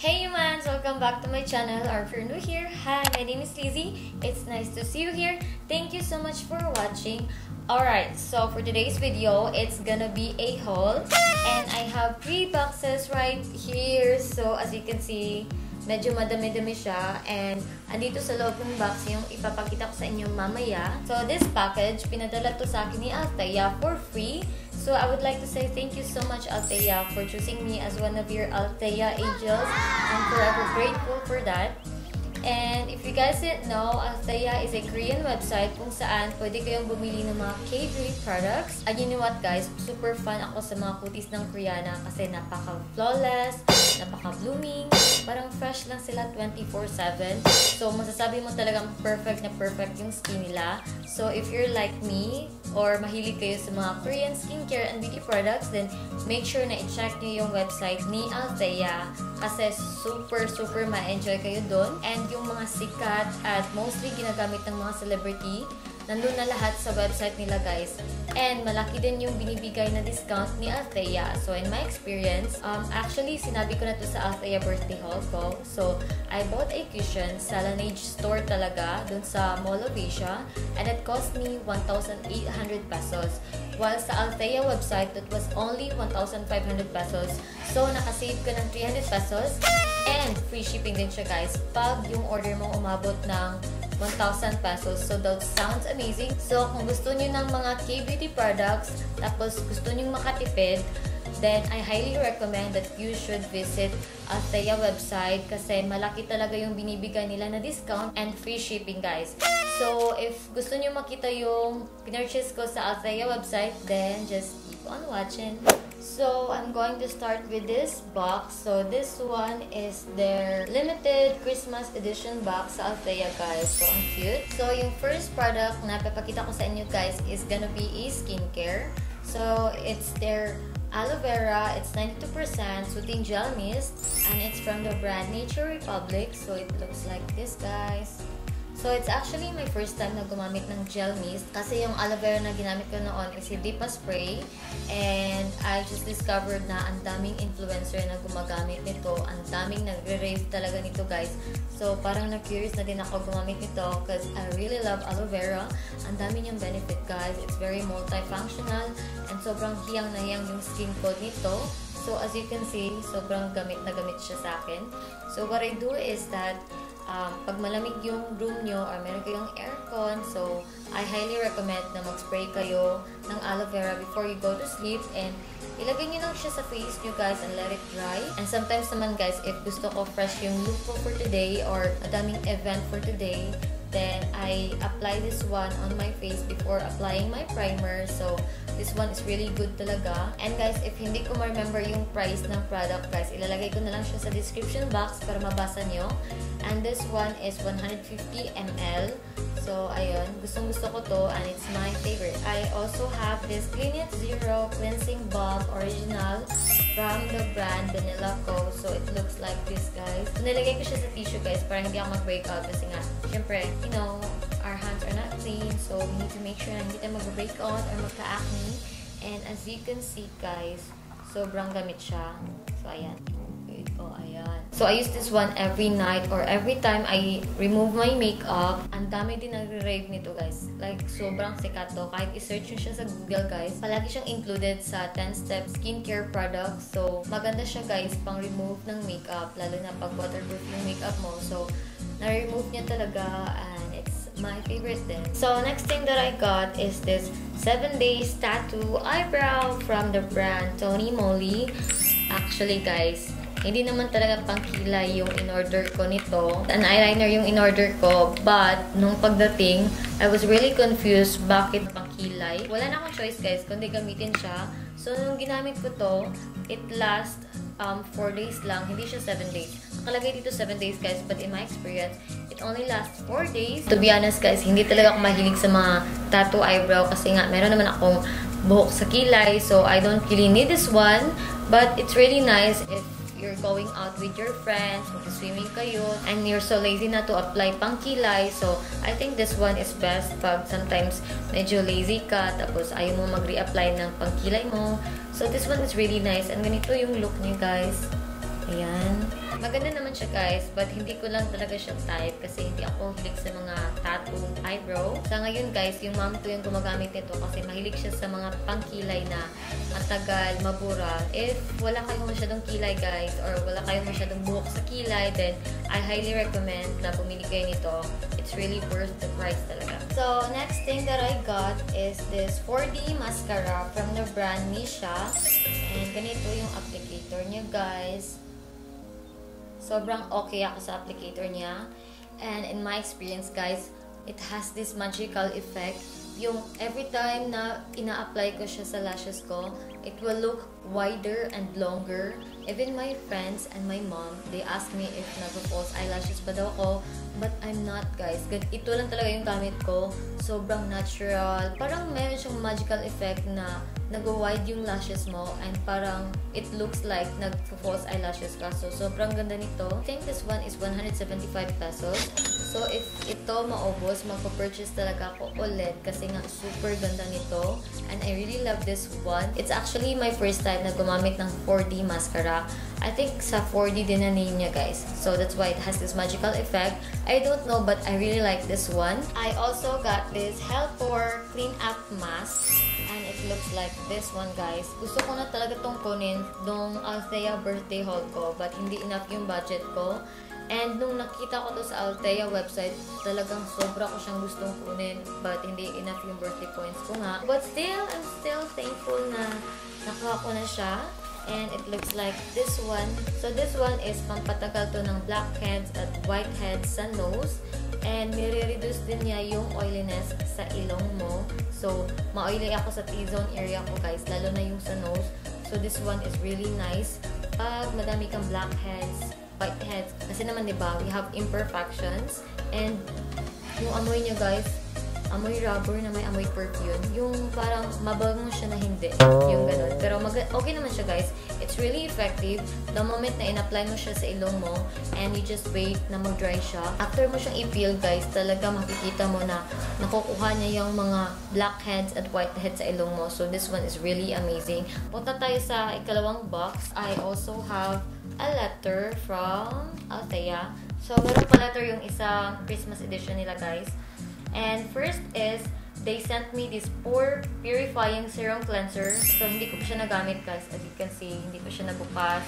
Hey humans! Welcome back to my channel or if you're new here, hi, my name is Lizzie. It's nice to see you here. Thank you so much for watching. Alright, so for today's video, it's gonna be a haul. And I have three boxes right here. So as you can see, medyo madami-dami siya. And andito sa loob ng box yung ipapakita ko sa inyo mamaya. So this package, pinadala to sa akin ni Althea for free. So I would like to say thank you so much Althea for choosing me as one of your Althea angels. I'm forever grateful for that. And if you guys didn't know, Althea is a Korean website kung saan pwede kayong bumili ng mga K-beauty products. And you know what guys, super fan ako sa mga kutis ng Koreana kasi napaka-flawless, napaka-blooming, parang fresh lang sila 24-7. So masasabi mo talagang perfect na perfect yung skin nila. So if you're like me, or mahilig kayo sa mga Korean skincare and beauty products, then make sure na i-check nyo yung website ni Althea kasi super, super ma-enjoy kayo doon. And yung mga sikat at mostly ginagamit ng mga celebrity, nandun na lahat sa website nila guys. And malaki din yung binibigay na discount ni Althea. So in my experience, um, actually sinabi ko na to sa Althea birthday haul ko. So I bought a cushion sa Laneige store talaga dun sa Mall of Asia and it cost me 1,800 pesos. While sa Althea website, it was only 1,500 pesos. So nakasave ka ng 300 pesos and free shipping din siya guys pag yung order mo umabot ng 1,000 pesos. So, that sounds amazing. So, kung gusto niyo ng mga K-beauty products, tapos gusto niyo makatipid, then I highly recommend that you should visit Althea website kasi malaki talaga yung binibigay nila na discount and free shipping guys. So, if gusto niyo makita yung pinurchase ko sa Althea website, then just keep on watching. So, I'm going to start with this box. So, this one is their limited Christmas edition box sa Althea, guys. So, ang cute. So, yung first product na papakita ko sa inyo, guys, is gonna be a skincare. So, it's their aloe vera. It's 92% soothing gel mist. And it's from the brand Nature Republic. So, it looks like this, guys. So, it's actually my first time na gumamit ng gel mist kasi yung aloe vera na ginamit ko noon is hindi pa spray and I just discovered na ang daming influencer na gumagamit nito. Ang daming nagre-rave talaga nito guys. So, parang na-curious na din ako gumamit nito because I really love aloe vera. Ang dami niyang benefit guys. It's very multifunctional and sobrang hiyang na hiyang yung skin ko nito. So, as you can see, sobrang gamit na gamit siya sa akin. So, what I do is that um, pag malamig yung room nyo or meron kayong aircon, so I highly recommend na mag-spray kayo ng aloe vera before you go to sleep and ilagay nyo lang siya sa face nyo guys and let it dry. And sometimes naman guys, if gusto ko fresh yung look ko for today or madaming event for today, then I apply this one on my face before applying my primer. So, this one is really good talaga. And guys, if hindi ko ma-remember yung price ng product, guys, ilalagay ko na lang siya sa description box para mabasa nyo. And this one is 150 ml. So, ayun. Gustong gusto ko to and it's my favorite. I also have this Clinic Zero Cleansing Balm Original from the brand Vanilla Co. So, it looks like this, guys. So, nilagay ko siya sa tissue, guys, para hindi ako mag-break out kasi nga, syempre, you know, clean. So, we need to make sure na hindi tayo mag-break out or magka-acne. And as you can see, guys, sobrang gamit siya. So, ayan. Oh, ayan. So, I use this one every night or every time I remove my makeup. Ang dami din nagre-rave nito, guys. Like, sobrang sikat to. Kahit i-search nyo siya sa Google, guys. Palagi siyang included sa 10-step skincare products. So, maganda siya, guys, pang remove ng makeup. Lalo na pag waterproof yung makeup mo. So, na-remove niya talaga and it's my favorite din. So, next thing that I got is this 7 Days Tattoo Eyebrow from the brand Tony Moly. Actually, guys, hindi naman talaga pangkilay yung in-order ko nito. An eyeliner yung in-order ko, but nung pagdating, I was really confused bakit pangkilay. Wala na akong choice guys, kundi gamitin siya. So, nung ginamit ko to, it last um, 4 days lang, hindi siya 7 days. Nakalagay dito 7 days guys, but in my experience, it only lasts 4 days. To be honest guys, hindi talaga ako mahilig sa mga tattoo eyebrow kasi nga, meron naman akong buhok sa kilay, so I don't really need this one. But it's really nice if going out with your friends, mag-swimming kayo, and you're so lazy na to apply pang kilay. So, I think this one is best pag sometimes medyo lazy ka, tapos ayaw mo mag-reapply ng pangkilay mo. So, this one is really nice. And ganito yung look niya, guys. Ayan. Maganda naman siya guys, but hindi ko lang talaga siya type kasi hindi ako hilig sa mga tattoo eyebrow. Sa ngayon guys, yung mom ko yung gumagamit nito kasi mahilig siya sa mga pangkilay na matagal, mabura. If wala kayong masyadong kilay guys or wala kayong masyadong buhok sa kilay, then I highly recommend na bumili kayo nito. It's really worth the price talaga. So, next thing that I got is this 4D mascara from the brand Misha. And ganito yung applicator niya guys. Sobrang okay ako sa applicator niya. And in my experience guys, it has this magical effect. Yung every time na ina-apply ko siya sa lashes ko, it will look wider and longer. Even my friends and my mom, they ask me if nag-false eyelashes pa daw ako. But I'm not, guys. Ito lang talaga yung gamit ko. Sobrang natural. Parang meron siyang magical effect na nag-wide yung lashes mo and parang it looks like nag-false eyelashes ka. So, sobrang ganda nito. I think this one is 175 pesos. So, if ito maubos, magpa-purchase talaga ako ulit kasi nga super ganda nito. And I really love this one. It's actually my first time na gumamit ng 4D mascara. I think sa 4D din na name niya guys. So, that's why it has this magical effect. I don't know but I really like this one. I also got this Helpor Clean Up Mask. Looks like this one guys. Gusto ko na talaga tong kunin nung Althea birthday haul ko. But hindi enough yung budget ko. And nung nakita ko to sa Altea website, talagang sobra ko siyang gustong kunin. But hindi enough yung birthday points ko nga. But still, I'm still thankful na nakuha ko na siya. And it looks like this one. So this one is pampatagal to ng blackheads at whiteheads sa nose. And nire-reduce din niya yung oiliness sa ilong mo. So, ma-oily ako sa T-zone area ko guys, lalo na yung sa nose. So this one is really nice. Pag madami kang blackheads, whiteheads. Kasi naman, di ba, we have imperfections. And yung amoy niya, guys, amoy rubber na may amoy perfume. Yung parang mabango siya na hindi. Yung ganun. Pero mag okay naman siya, guys. It's really effective. The moment na in-apply mo siya sa ilong mo and you just wait na mag-dry siya, after mo siyang i-peel, guys, talaga makikita mo na nakukuha niya yung mga blackheads at whiteheads sa ilong mo. So, this one is really amazing. Punta tayo sa ikalawang box. I also have a letter from Althea. So, meron pa letter yung isang Christmas edition nila, guys. And first is, they sent me this pore purifying serum cleanser. So, hindi ko pa siya nagamit, guys. As you can see, hindi ko siya nabukas.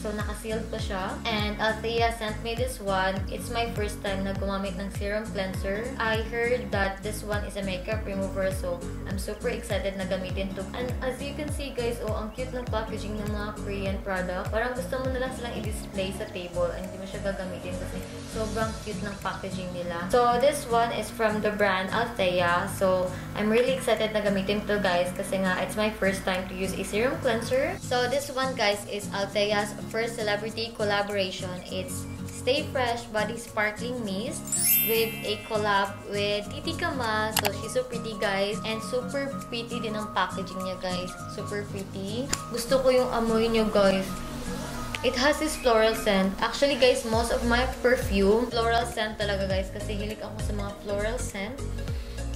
So, naka-sealed pa siya. And Althea sent me this one. It's my first time na gumamit ng serum cleanser. I heard that this one is a makeup remover. So, I'm super excited na gamitin to. And as you can see, guys, oh, ang cute ng packaging ng mga Korean product. Parang gusto mo na lang silang i-display sa table and hindi mo siya gagamitin kasi sobrang cute ng packaging nila. So, this one is from the brand Althea. So, I'm really excited na gamitin to, guys, kasi nga, it's my first time to use a serum cleanser. So, this one, guys, is Althea's first celebrity collaboration. It's Stay Fresh Body Sparkling Mist with a collab with Titi Kamal. So, she's so pretty, guys. And super pretty din ang packaging niya, guys. Super pretty. Gusto ko yung amoy niya, guys. It has this floral scent. Actually, guys, most of my perfume, floral scent talaga, guys. Kasi hilig ako sa mga floral scent.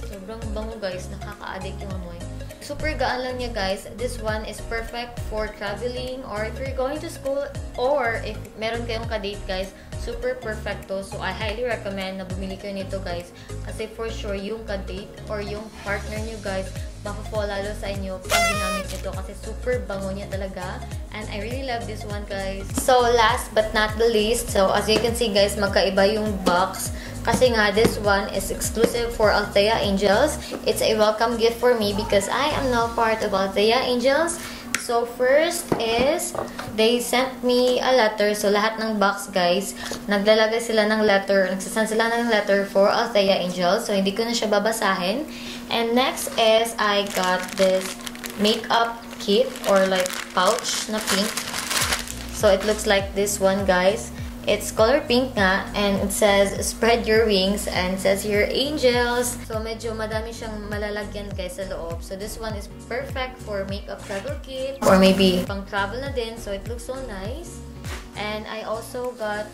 Sobrang bango, guys. Nakaka-addict yung amoy. Super gaan lang niya guys. This one is perfect for traveling or if you're going to school or if meron kayong ka-date guys, super perfecto. So I highly recommend na bumili kayo nito guys. Kasi for sure yung ka-date or yung partner niyo guys, makafall lalo sa inyo pag ginamit nito kasi super bango niya talaga. And I really love this one guys. So last but not the least, so as you can see guys, magkaiba yung box. Kasi nga, this one is exclusive for Althea Angels. It's a welcome gift for me because I am now part of Althea Angels. So, first is, they sent me a letter. So, lahat ng box, guys, naglalagay sila ng letter, nagsasend sila ng letter for Althea Angels. So, hindi ko na siya babasahin. And next is, I got this makeup kit or like pouch na pink. So, it looks like this one, guys. It's color pink nga, and it says, spread your wings, and says here, angels. So, medyo madami siyang malalagyan guys sa loob. So, this one is perfect for makeup travel kit, or maybe pang travel na din. So, it looks so nice. And I also got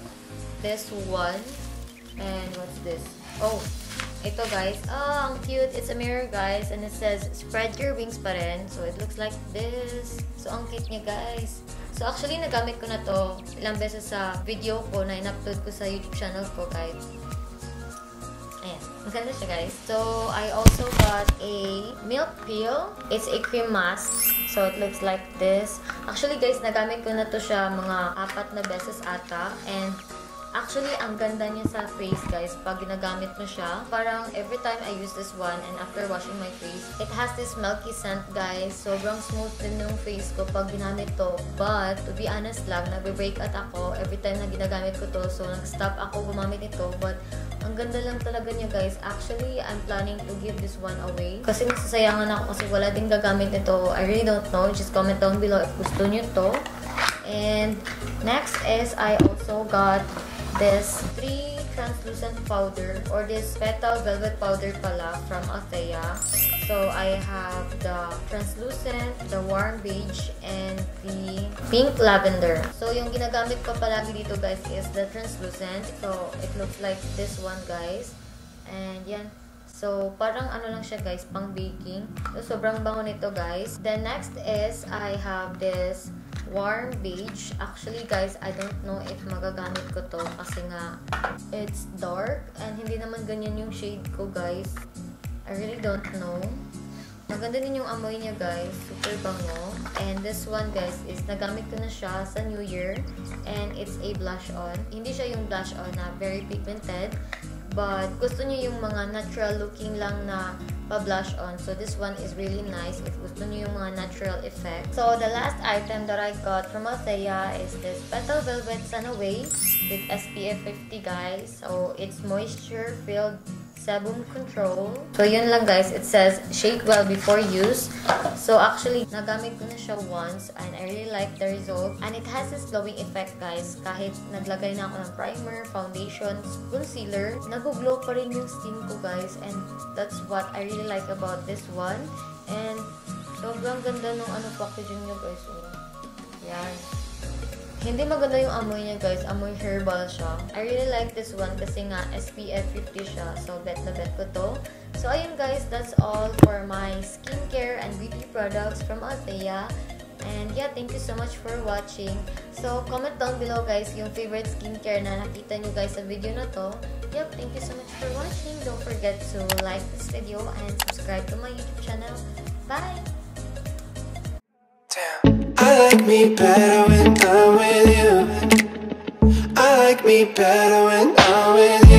this one. And what's this? Oh, ito guys. Ah, ang cute. It's a mirror guys. And it says, spread your wings pa rin. So, it looks like this. So, ang cute niya guys. So, actually, nagamit ko na to ilang beses sa video ko na in-upload ko sa YouTube channel ko guys. Ayan. Maganda siya guys. So, I also got a milk peel. It's a cream mask. So, it looks like this. Actually guys, nagamit ko na to siya mga apat na beses ata. And Actually, ang ganda niya sa face, guys, pag ginagamit mo siya. Parang every time I use this one and after washing my face, it has this milky scent, guys. Sobrang smooth din yung face ko pag ginamit to. But, to be honest lang, nagbe-break out ako every time na ginagamit ko to. So, nag-stop ako gumamit ito. But, ang ganda lang talaga niya, guys. Actually, I'm planning to give this one away. Kasi nasasayangan ako kasi wala din gagamit nito. I really don't know. Just comment down below if gusto niyo to. And, next is I also got this 3 translucent powder or this petal velvet powder pala from Althea. So, I have the translucent, the warm beige, and the pink lavender. So, yung ginagamit ko palagi dito guys is the translucent. So, it looks like this one guys. And yan. So, parang ano lang siya guys, pang baking. So, sobrang bango nito guys. Then, next is I have this warm beige. Actually, guys, I don't know if magagamit ko to kasi nga it's dark and hindi naman ganyan yung shade ko, guys. I really don't know. Maganda din yung amoy niya, guys. Super bango. And this one, guys, is nagamit ko na siya sa New Year. And it's a blush on. Hindi siya yung blush on na very pigmented. But gusto niyo yung mga natural looking lang na pa-blush on. So, this one is really nice if gusto niyo yung mga natural effect. So, the last item that I got from Althea is this Petal Velvet Sunaway with SPF 50, guys. So, it's moisture-filled sebum control. So, yun lang guys. It says, shake well before use. So, actually, nagamit ko na siya once and I really like the result. And it has this glowing effect guys. Kahit naglagay na ako ng primer, foundation, concealer, nag-glow pa rin yung skin ko guys. And that's what I really like about this one. And, sobrang ganda ng ano packaging niya guys. Oh. Yan. Hindi maganda yung amoy niya guys. Amoy herbal siya. I really like this one kasi nga SPF 50 siya. So, bet na bet ko to. So, ayun guys. That's all for my skincare and beauty products from Althea. And yeah, thank you so much for watching. So, comment down below guys yung favorite skincare na nakita nyo guys sa video na to. Yep, thank you so much for watching. Don't forget to like this video and subscribe to my YouTube channel. Bye! Like me better when I'm with you. I like me better when I'm with you.